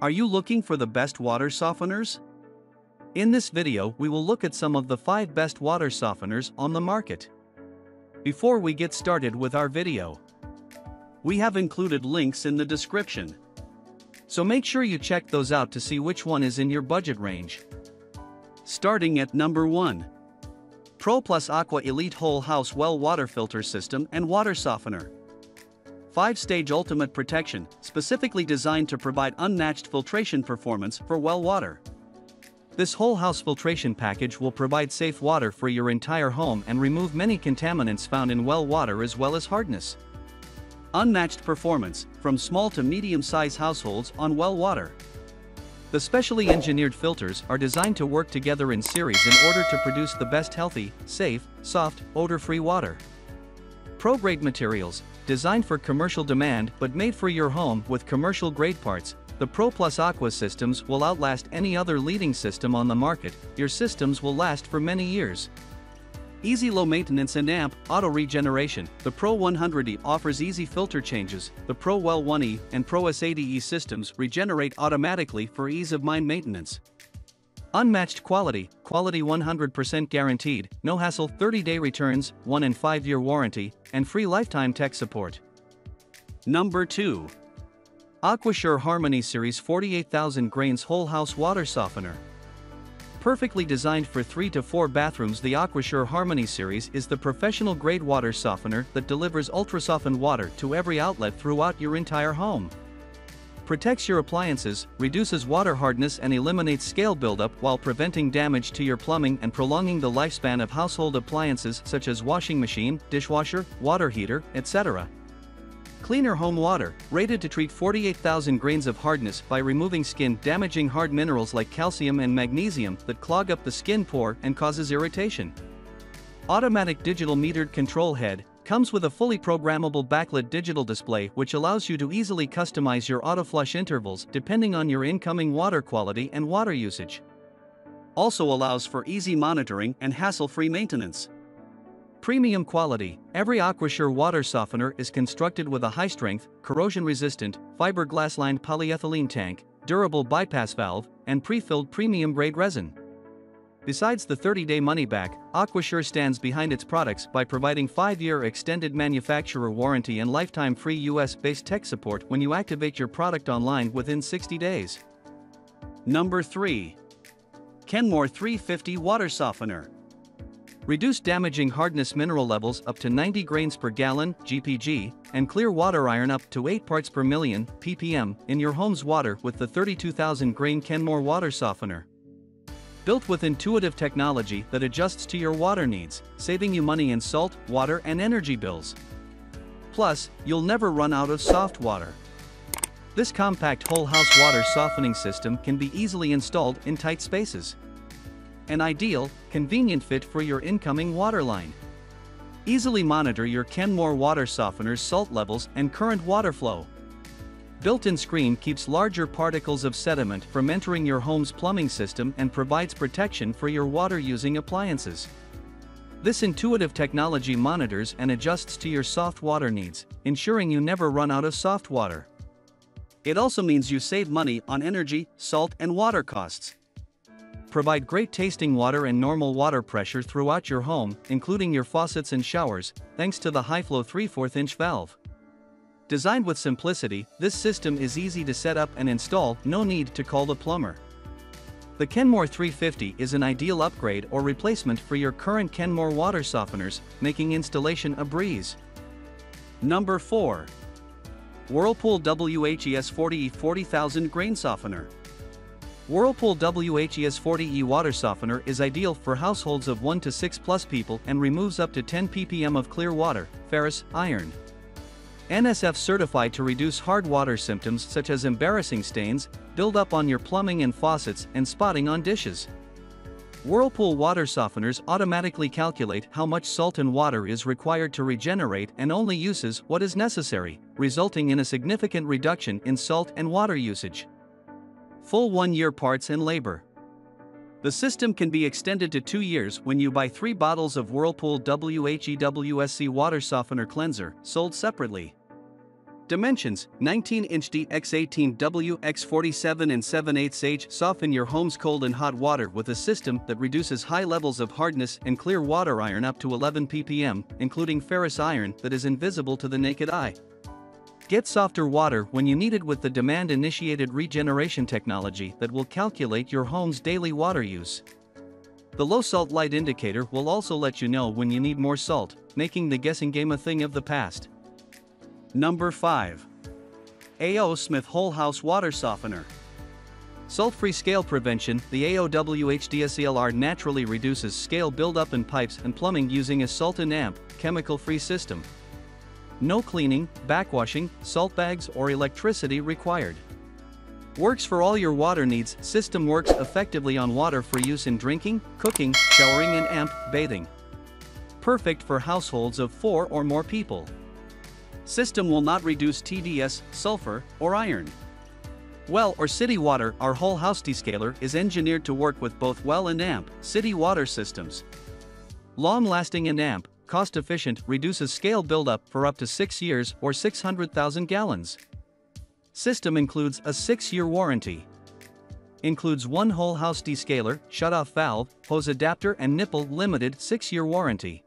Are you looking for the best water softeners? In this video, we will look at some of the 5 best water softeners on the market. Before we get started with our video, we have included links in the description. So make sure you check those out to see which one is in your budget range. Starting at number 1. Pro Plus Aqua Elite Whole House Well Water Filter System and Water Softener. 5-stage ultimate protection, specifically designed to provide unmatched filtration performance for well water. This whole house filtration package will provide safe water for your entire home and remove many contaminants found in well water as well as hardness. Unmatched performance, from small to medium-sized households on well water. The specially engineered filters are designed to work together in series in order to produce the best healthy, safe, soft, odor-free water. Pro-grade materials, designed for commercial demand but made for your home with commercial-grade parts, the Pro Plus Aqua systems will outlast any other leading system on the market, your systems will last for many years. Easy low maintenance and amp, auto regeneration. The Pro 100E offers easy filter changes. The Pro Well 1E and Pro S80E systems regenerate automatically for ease of mind maintenance. Unmatched quality, quality 100% guaranteed, no hassle 30 day returns, 1 and 5 year warranty, and free lifetime tech support. Number 2. Aquasure Harmony Series 48,000 grains Whole House Water Softener. Perfectly designed for 3 to 4 bathrooms the Aquasure Harmony series is the professional grade water softener that delivers ultra-softened water to every outlet throughout your entire home. Protects your appliances, reduces water hardness and eliminates scale buildup while preventing damage to your plumbing and prolonging the lifespan of household appliances such as washing machine, dishwasher, water heater, etc. Cleaner Home Water, rated to treat 48,000 grains of hardness by removing skin-damaging hard minerals like calcium and magnesium that clog up the skin pore and causes irritation. Automatic digital metered control head, comes with a fully programmable backlit digital display which allows you to easily customize your auto flush intervals depending on your incoming water quality and water usage. Also allows for easy monitoring and hassle-free maintenance. Premium quality, every Aquasure water softener is constructed with a high-strength, corrosion-resistant, fiberglass-lined polyethylene tank, durable bypass valve, and pre-filled premium-grade resin. Besides the 30-day money-back, Aquasure stands behind its products by providing 5-year extended manufacturer warranty and lifetime free US-based tech support when you activate your product online within 60 days. Number 3. Kenmore 350 Water Softener Reduce damaging hardness mineral levels up to 90 grains per gallon GPG, and clear water iron up to 8 parts per million ppm in your home's water with the 32,000 grain Kenmore water softener. Built with intuitive technology that adjusts to your water needs, saving you money in salt, water and energy bills. Plus, you'll never run out of soft water. This compact whole house water softening system can be easily installed in tight spaces an ideal, convenient fit for your incoming water line. Easily monitor your Kenmore water softener's salt levels and current water flow. Built-in screen keeps larger particles of sediment from entering your home's plumbing system and provides protection for your water-using appliances. This intuitive technology monitors and adjusts to your soft water needs, ensuring you never run out of soft water. It also means you save money on energy, salt and water costs. Provide great tasting water and normal water pressure throughout your home, including your faucets and showers, thanks to the high-flow 3 4 inch valve. Designed with simplicity, this system is easy to set up and install, no need to call the plumber. The Kenmore 350 is an ideal upgrade or replacement for your current Kenmore water softeners, making installation a breeze. Number 4. Whirlpool WHES 40E 40,000 Grain Softener. Whirlpool WHES 40E water softener is ideal for households of 1 to 6 plus people and removes up to 10 ppm of clear water, ferrous, iron. NSF certified to reduce hard water symptoms such as embarrassing stains, buildup on your plumbing and faucets, and spotting on dishes. Whirlpool water softeners automatically calculate how much salt and water is required to regenerate and only uses what is necessary, resulting in a significant reduction in salt and water usage full one-year parts and labor. The system can be extended to two years when you buy three bottles of Whirlpool WHEWSC water softener cleanser, sold separately. Dimensions 19 inch D X18W X47 and 7 8 H soften your home's cold and hot water with a system that reduces high levels of hardness and clear water iron up to 11 ppm, including ferrous iron that is invisible to the naked eye. Get softer water when you need it with the demand initiated regeneration technology that will calculate your home's daily water use. The low salt light indicator will also let you know when you need more salt, making the guessing game a thing of the past. Number 5. A.O. Smith Whole House Water Softener. Salt-free scale prevention, the AOWHDSELR naturally reduces scale buildup in pipes and plumbing using a salt and amp, chemical-free system. No cleaning, backwashing, salt bags or electricity required. Works for all your water needs, system works effectively on water for use in drinking, cooking, showering and amp, bathing. Perfect for households of 4 or more people. System will not reduce TDS, sulfur, or iron. Well or city water, our whole house descaler is engineered to work with both well and AMP, city water systems. Long-lasting and AMP, cost-efficient, reduces scale buildup for up to 6 years or 600,000 gallons. System includes a 6-year warranty. Includes one whole house descaler, shut-off valve, hose adapter and nipple limited 6-year warranty.